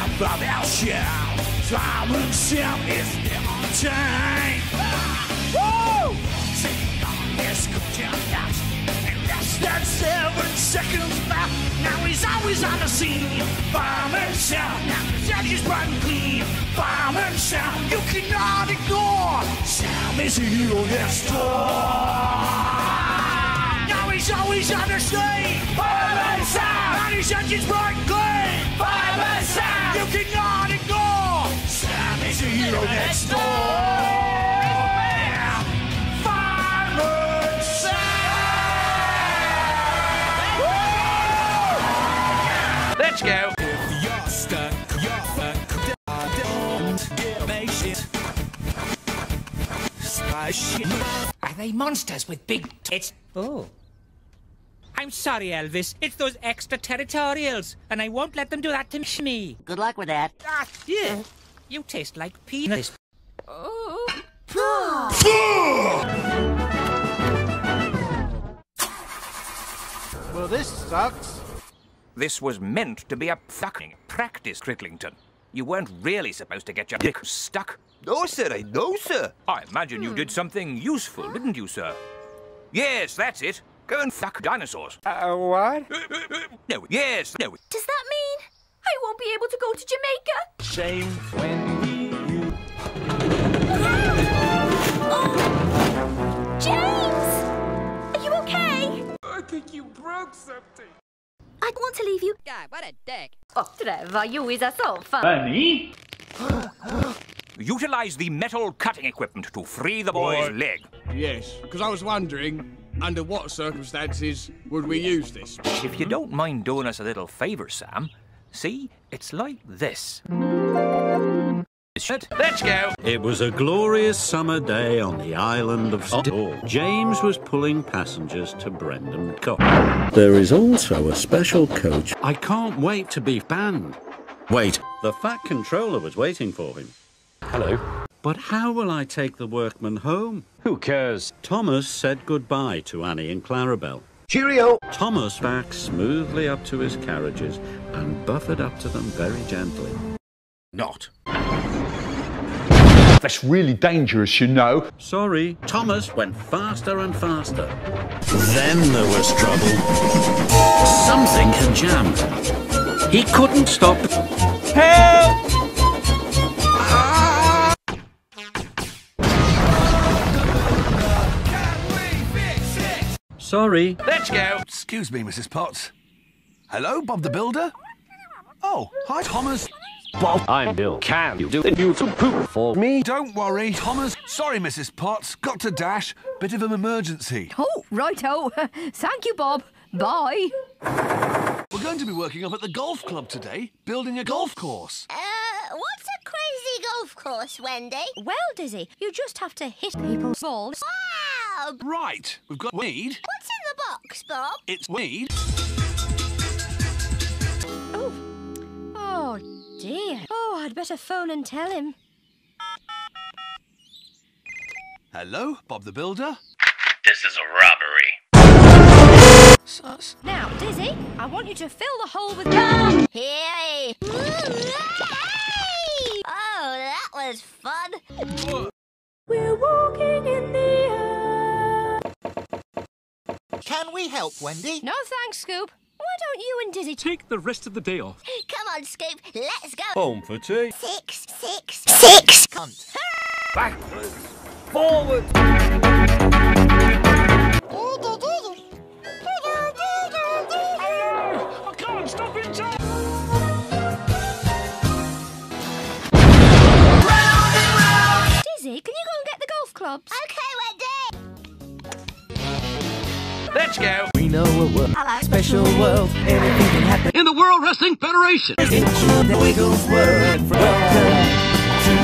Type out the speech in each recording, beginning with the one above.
is the Babel Show. Simon Sam is the time. Woo! Sitting on his couch in less than seven seconds back. Now he's always on the scene. Fireman Sam, now the judge is bright and clean. Fireman Sam, you cannot ignore. Sam is a hero next. Now he's always on the scene. Fireman Sam, now the judge is bright and clean. Fireman Sam, you cannot ignore. Sam is a hero next door. Fireman Sam. Let's go. If you're stuck, you're stuck. Don't get me shit. Spy shit. Are they monsters with big tits? Oh. I'm sorry, Elvis. It's those extraterritorials, and I won't let them do that to me. Good luck with that. Ah, yeah. You taste like peanuts. Oh. Well, this sucks. This was meant to be a fucking practice, Crittlington. You weren't really supposed to get your dick stuck. No, sir, I know, sir. I imagine you did something useful, didn't you, sir? Yes, that's it. Go and fuck dinosaurs. Uh, uh what? Uh, uh, no, yes, no. Does that mean I won't be able to go to Jamaica? Shame when you. Oh! James! Are you okay? I think you broke something. I want to leave you. God, what a dick. Oh, Trevor, you is a so fun. Bunny? Utilize the metal cutting equipment to free the boy's Right. leg. Yes, because I was wondering, under what circumstances would we use this? If you don't mind doing us a little favor, Sam, see, it's like this. Let's go. It was a glorious summer day on the island of Storr. James was pulling passengers to Brendan Cotton. There is also a special coach. I can't wait to be banned. Wait, the Fat Controller was waiting for him. Hello. But how will I take the workmen home? Who cares? Thomas said goodbye to Annie and Clarabelle. Cheerio. Thomas backed smoothly up to his carriages and buffered up to them very gently. Not. That's really dangerous, you know. Sorry, Thomas went faster and faster. Then there was trouble. Something had jammed. He couldn't stop. Help! Sorry. Let's go. Excuse me, Mrs. Potts. Hello, Bob the Builder? Oh, hi, Thomas. Bob, I'm Bill. Can you do the new poop for me? Don't worry, Thomas. Sorry, Mrs. Potts. Got to dash. Bit of an emergency. Oh, righto. Thank you, Bob. Bye. We're going to be working up at the golf club today, building a golf course. Uh, what's a crazy golf course, Wendy? Well, Dizzy, you just have to hit people's balls. Wow! Right, we've got weed. What's in the box, Bob? It's weed. Oh. Oh, dear. Oh, I'd better phone and tell him. Hello, Bob the Builder. This is a robbery. Sus. Now, Dizzy, I want you to fill the hole with gum. Yay! Oh, that was fun. We're walking in the air. Can we help, Wendy? No thanks, Scoop. Why don't you and Dizzy Take the rest of the day off. Come on, Scoop. Let's go. Home for tea. Six, six, six. Cunt. Backwards. Forward. Special world. Anything can happen. In the World Wrestling Federation. Into the Wiggles world. Welcome to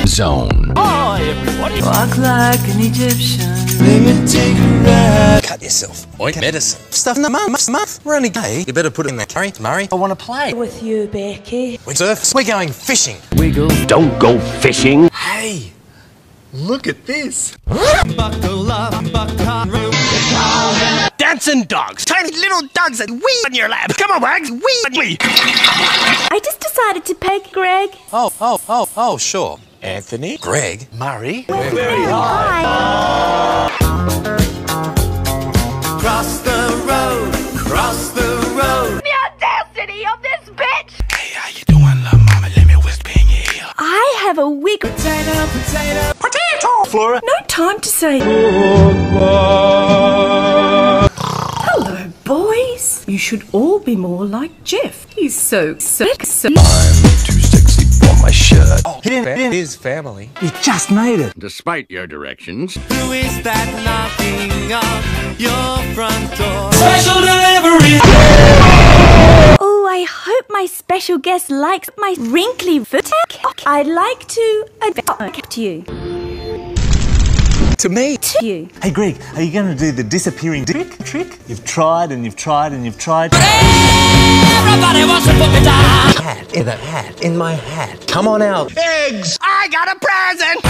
the Zone. Hi, everybody. Walk like an Egyptian. Let me take a ride. Cut yourself. Oink medicine. Stuff in the mouth. Mouth. We're only gay. You better put it in there, Carrie. Murray. I want to play. With you, Becky. We surf. We're going fishing. Wiggles. Don't go fishing. Hey, look at this. Buckle up, buckle Dancing dogs. Tiny little dogs that wee on your lap. Come on, Wags. Wee on me. I just decided to peg Greg. Oh, oh, oh, oh, sure. Anthony, Greg, Murray. We're very high. Cross the road, cross the road. The audacity of this bitch! Hey, how you doing, love, mama? Let me whisk bang you here. I have a wig. Potato, potato, Potato! Flora. No time to say. Hello, boys. You should all be more like Jeff. He's so sexy. I'm too sexy for my shirt. Oh, he didn't, his family. You just made it. Despite your directions. Who is that knocking on your front door? Special delivery! Oh, I hope my special guest likes my wrinkly foot. I'd like to advise to you. To me? To you. Hey Greg, are you going to do the disappearing dick trick? You've tried and you've tried and you've tried. Everybody wants to put me down. Hat, in that hat, in my hat. Come on out. Eggs. I got a present.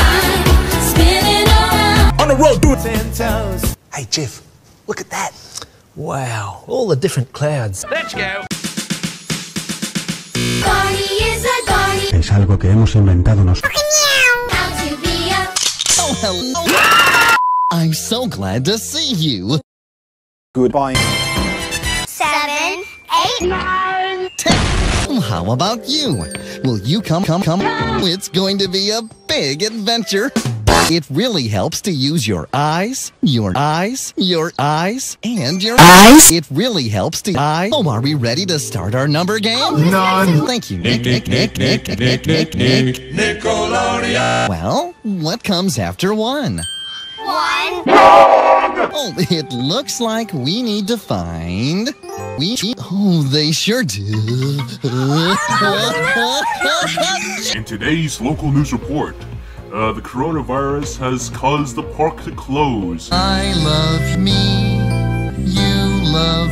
Spinning around. On the road, do it. Ten toes. Hey, Jeff, look at that. Wow, all the different clouds. Let's go. Barney is a Barney. Es algo que hemos inventado nosotros. How to be a Oh, hello. I'm so glad to see you. Goodbye. seven, eight, nine. Well, How about you? Will you come, come, come? It's going to be a big adventure. It really helps to use your eyes, your eyes, your eyes, and your eyes. It really helps to eyes. Oh, are we ready to start our number game? None. Thank you, Nick, Nick, Nick, Nick, Nick, Nick, Nick, Nick. Nickelodeon. Well, what comes after one? One. Oh, it looks like we need to find. We. Oh, they sure do. In today's local news report, uh, the coronavirus has caused the park to close. I love me. You love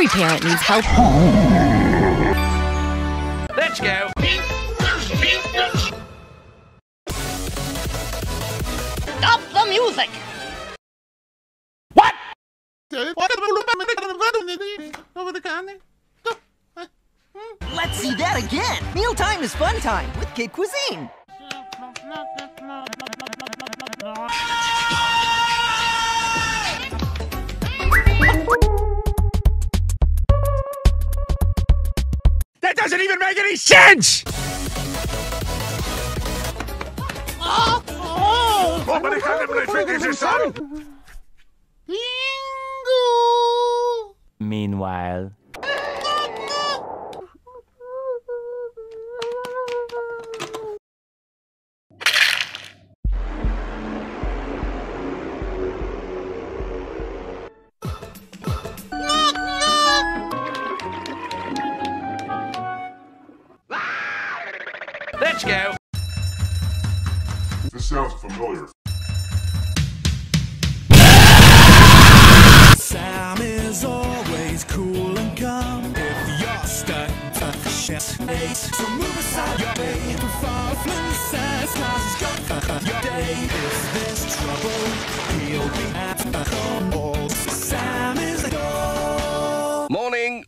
Every parent needs help. Let's go. Stop the music! What? Let's see that again. Mealtime is fun time with Kid Cuisine. doesn't even make any sense! Meanwhile... goal. Morning.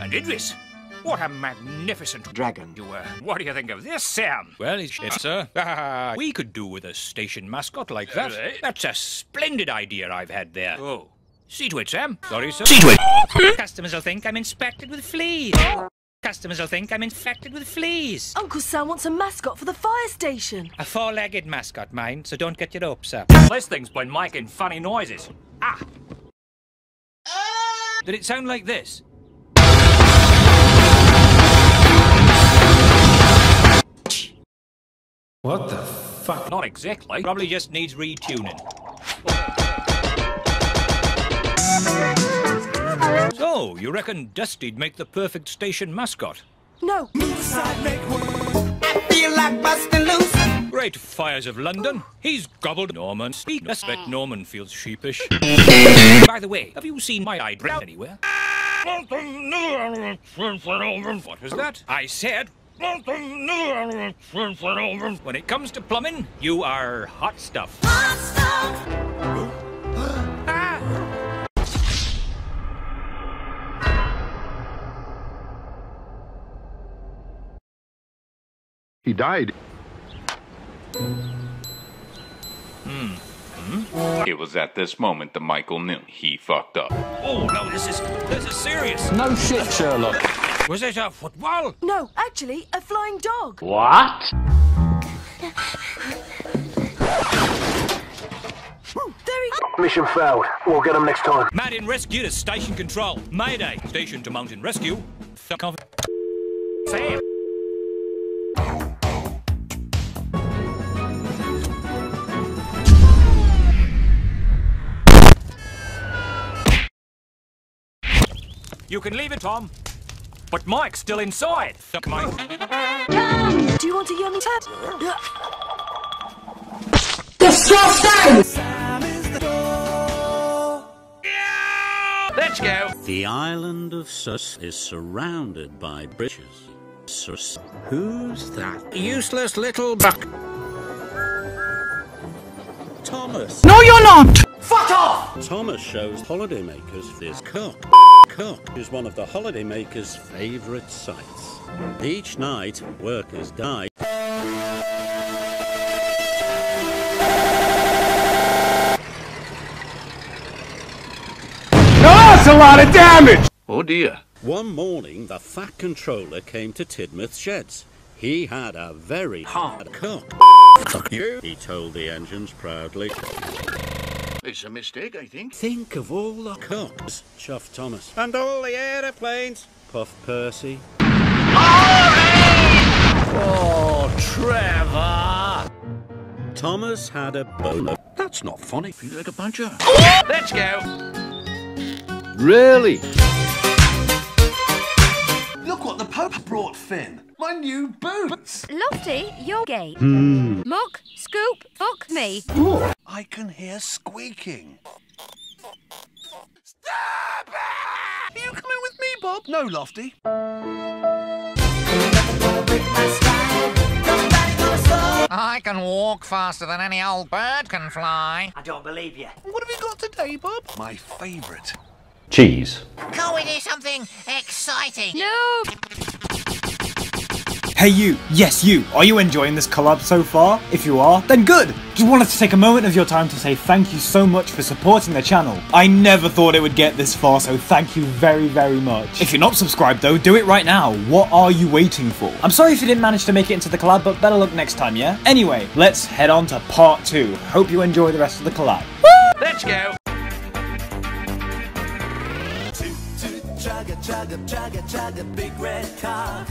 And Idris. What a magnificent dragon you were. What do you think of this, Sam? Well, it's shit, sir. Ah, we could do with a station mascot like that. Right. That's a splendid idea I've had there. Oh. See to it, Sam. Sorry, sir. See to it. Customers will think I'm inspected with fleas. Customers will think I'm infected with fleas. Uncle Sam wants a mascot for the fire station. A four-legged mascot, mind, so don't get your hopes up. This thing's been making funny noises. Ah. Did it sound like this? What the fuck? Not exactly. Probably just needs retuning. So, you reckon Dusty'd make the perfect station mascot? No. I feel like busting loose. Great fires of London. He's gobbled Norman. Speak. I bet mm. Norman feels sheepish. By the way, have you seen my eyebrow anywhere? What was that? I said. When it comes to plumbing, you are hot stuff. He died. Hmm. Hmm? It was at this moment that Michael knew he fucked up. Oh no, this is this is serious. No shit, Sherlock. Was it a football? No, actually, a flying dog. What? Mission failed. We'll get him next time. Man in rescue to station control. Mayday. Station to mountain rescue. Th- conf- Sam. You can leave it, Tom. But Mike's still inside. Th- Mike. Do you want a yummy tat? Let's go. The island of Sus is surrounded by bridges. Sus. Who's that? Useless little buck. Thomas. No, you're not! Fuck off! Thomas shows holidaymakers this cock. Cock is one of the holidaymakers' favourite sights. Each night, workers die. Now that's a lot of damage! Oh dear. One morning, the Fat Controller came to Tidmouth Sheds. He had a very hard cock. Fuck you, he told the engines proudly. It's a mistake, I think. Think of all the cocks, Chuff Thomas. And all the aeroplanes, Puff Percy. Oh, Trevor! Thomas had a boner. That's not funny. Feel like a puncher. Let's go. Really? Look what the Pope brought, Finn. My new boots. Lofty, you're gay. Hmm. Muck, scoop, fuck me. I can hear squeaking. stop Are you coming with me, Bob? No, Lofty. I can walk faster than any old bird can fly. I don't believe you. What have you got today, Bob? My favourite. Cheese. Can't we do something exciting? No. Hey you, yes you, are you enjoying this collab so far? If you are, then good! Just wanted to take a moment of your time to say thank you so much for supporting the channel. I never thought it would get this far, so thank you very very much. If you're not subscribed though, do it right now. What are you waiting for? I'm sorry if you didn't manage to make it into the collab, but better luck next time, yeah? Anyway, let's head on to part 2. Hope you enjoy the rest of the collab. Let's go. Chugga, chugga, chugga, chugga, big red car.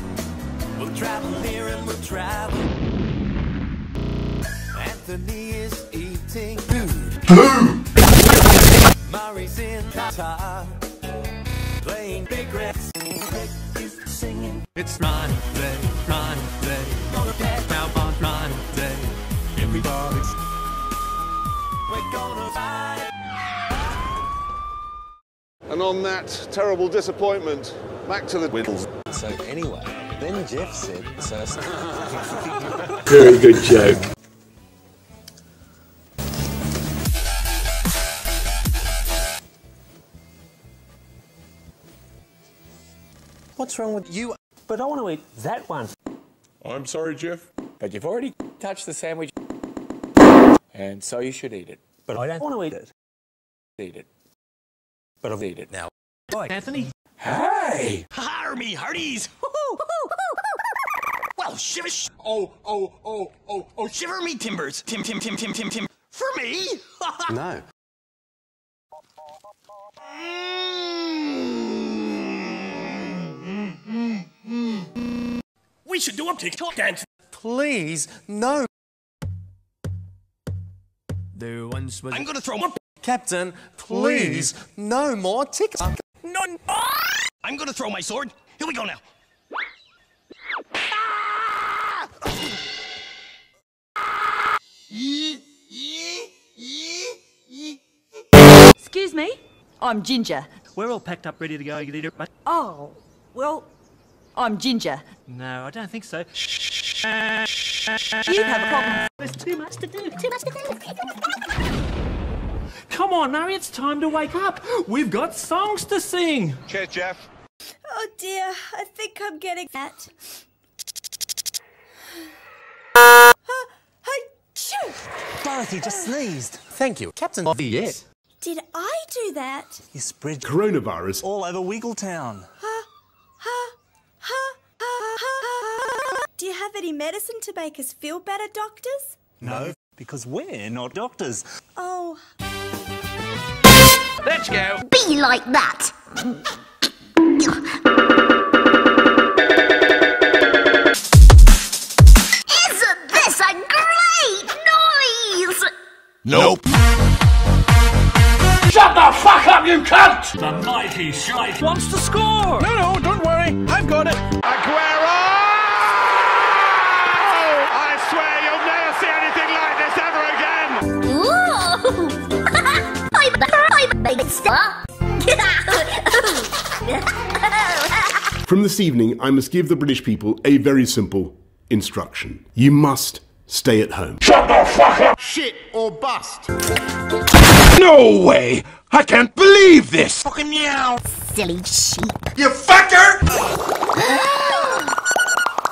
We'll travel near and we'll travel. Anthony is eating food. Murray's in Qatar. Playing big red. Singing. It's Ronnie Day, Ronnie Day. Now on Ronnie Day. Everybody's. We're gonna ride. And on that terrible disappointment, back to the Whittles. So anyway, then Jeff said. Very good joke. What's wrong with you? But I want to eat that one. I'm sorry, Jeff. But you've already touched the sandwich. And so you should eat it. But I don't want to eat it. Eat it. But I'll eat it now. Boy, Anthony. Hey! Army hearties! well, shiver. Sh- oh, oh, oh, oh, oh, shiver me timbers. Tim, Tim, Tim, Tim, Tim, Tim. For me? No. We should do a TikTok dance. Please, no. There once was. I'm gonna throw more. Captain, please, no more TikTok. No. I'm gonna throw my sword. Here we go now. Excuse me? I'm Ginger. We're all packed up, ready to go. Oh, well, I'm Ginger. no, I don't think so. You have a problem? There's too much to do. Too much to do. Come on, Murray, it's time to wake up. We've got songs to sing. Cheers, Jeff. Oh dear, I think I'm getting that. Dorothy just sneezed. Thank you. Captain of the Yet. Did I do that? You spread Coronavirus. all over Wiggletown. Ha, ha, ha, ha, ha. Do you have any medicine to make us feel better, doctors? No, because we're not doctors. Oh, Let's go. Be like that. Nope. Shut the fuck up, you cunt! The mighty shite Wants to score! No, no, don't worry. I've got it. Aguero! I swear you'll never see anything like this ever again! Ooh! I'm, I'm a big star. From this evening, I must give the British people a very simple instruction. You must stay at home. Shut the fuck up! Shit or bust. No way! I can't believe this! Fucking meow! Silly sheep. You fucker!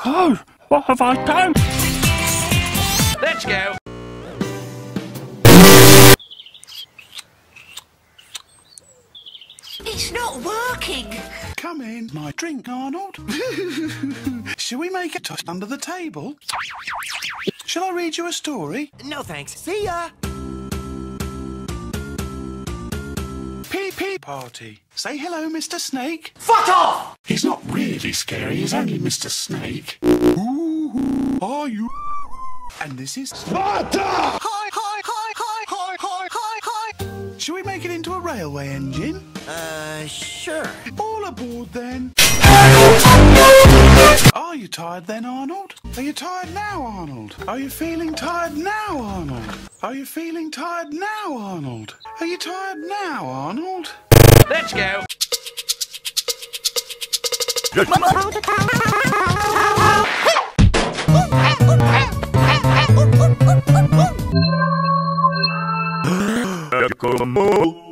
Oh, what have I done? Let's go. It's not working. Come in, my drink, Arnold. Shall we make a toast under the table? Shall I read you a story? No thanks. See ya! PP party. Say hello, Mr. Snake. Fuck off! He's not really scary, he's only Mr. Snake. Who, who are you? And this is Sparta! Hi, hi, hi, hi, hi, hi, hi, hi. Shall we make it into a railway engine? Uh, sure. All aboard then. Are you tired then, Arnold? Are you tired now, Arnold? Are you feeling tired now, Arnold? Are you feeling tired now, Arnold? Are you tired now, Arnold? Let's go. Oh,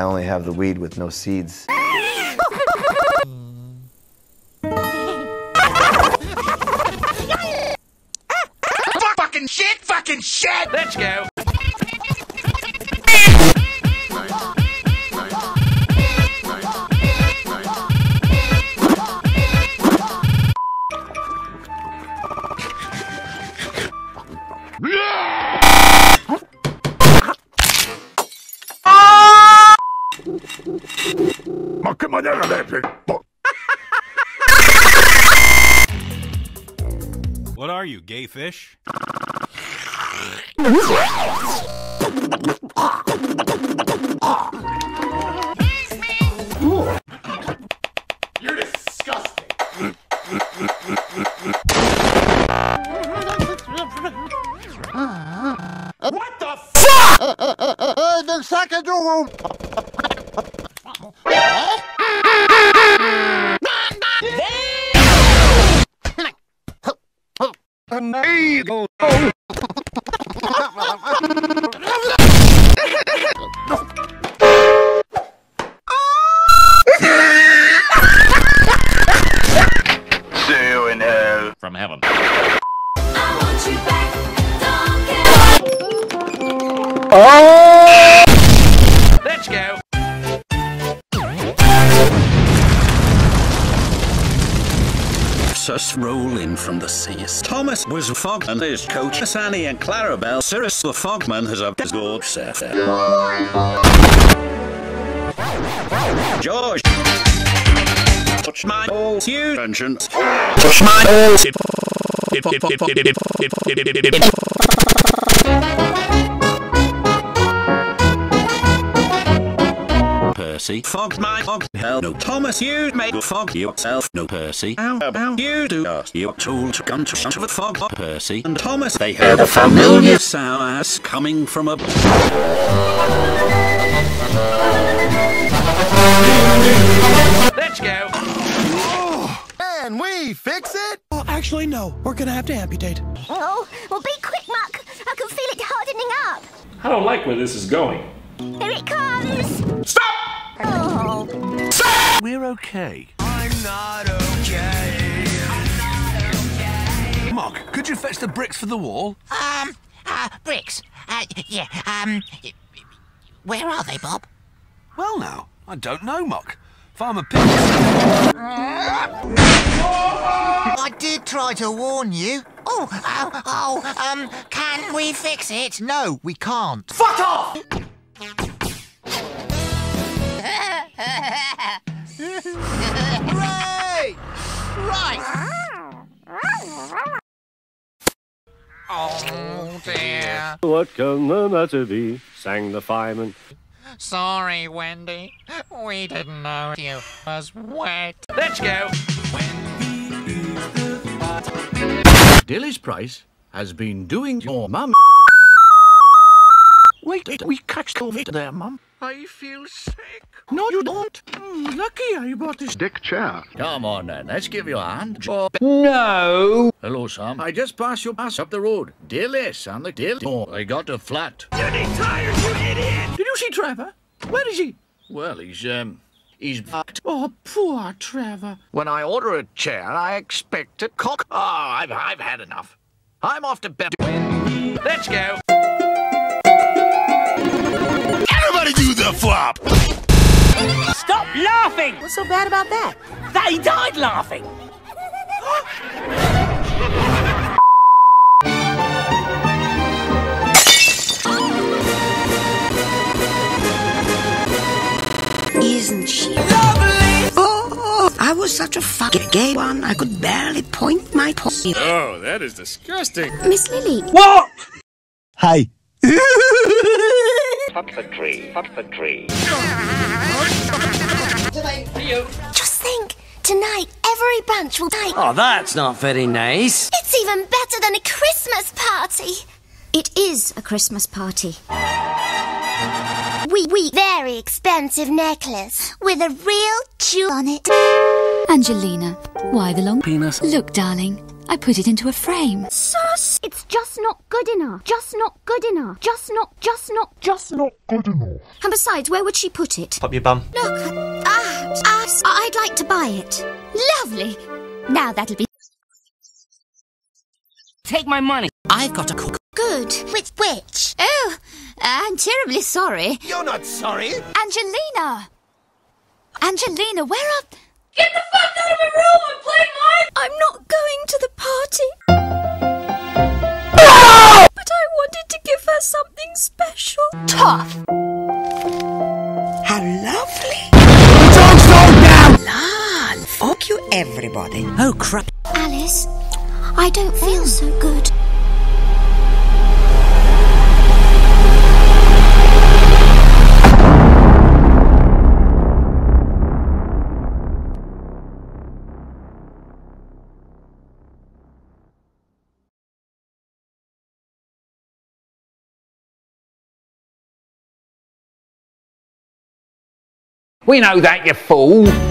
I only have the weed with no seeds. Second room. Came from the seas. Thomas was fog and his coach, Annie and Clarabelle. Cyrus the fogman has a good set. George. Touch my balls, you vengeance. Touch my balls. Percy. Fog my fog. Hell no. Thomas, you make a fog yourself. No, Percy. How about you do us? Your tool to gun to shut the fog. Percy and Thomas. They heard a familiar sound ass coming from a. Let's go. Can we fix it? Oh, actually, no. We're gonna have to amputate. Oh, well, be quick, Muck. I can feel it hardening up. I don't like where this is going. Here it comes. Stop! Oh. We're okay. I'm not okay. Mark, could you fetch the bricks for the wall? Um, uh, bricks. Uh, yeah, um, where are they, Bob? Well, now, I don't know, Muck. Farmer Pig. I did try to warn you. Oh, oh, oh, um, can we fix it? No, we can't. Fuck off! Hooray! Right. Oh dear. What can the matter be? sang the fireman. Sorry, Wendy. We didn't know you was wet. Let's go. Dilys Price has been doing your mum. Wait, we catch COVID there, mum. I feel sick. No, you don't. Mm, lucky I bought this Dick chair. Come on then, let's give you a hand. Job. No! Hello, Sam. I just passed your pass up the road. Dilys on the dill. Oh, I got a flat. You need tires, you idiot! Did you see Trevor? Where is he? Well, he's, um, he's fucked. Oh, poor Trevor. When I order a chair, I expect a cock. Oh, I've, I've had enough. I'm off to bed. Let's go. The flop! Stop laughing! What's so bad about that? They died laughing! Isn't she lovely? Oh, I was such a fucking gay one. I could barely point my point. Oh, that is disgusting. Miss Lily. What? Hey. Fuck the tree. Fuck the tree. Just think, tonight every bunch will die. Oh, that's not very nice. It's even better than a Christmas party. It is a Christmas party. We, we, very expensive necklace with a real jewel on it. Angelina, why the long penis? Look, darling, I put it into a frame. Sus! It's just not good enough. Just not good enough. Just not, just not, just not good enough. And besides, where would she put it? Pop your bum. Look, ah, ah, I'd like to buy it. Lovely. Now that'll be Take my money. I've got a cook. good. With which? Oh, I'm terribly sorry. You're not sorry. Angelina! Angelina, where are. Get the fuck out of my room! I'm playing mine! I'm not going to the party. But I wanted to give her something special. Tough. How lovely. Don't go down! Lord, fuck you, everybody. Oh, crap. Alice, I don't feel so good. We know that, you fool.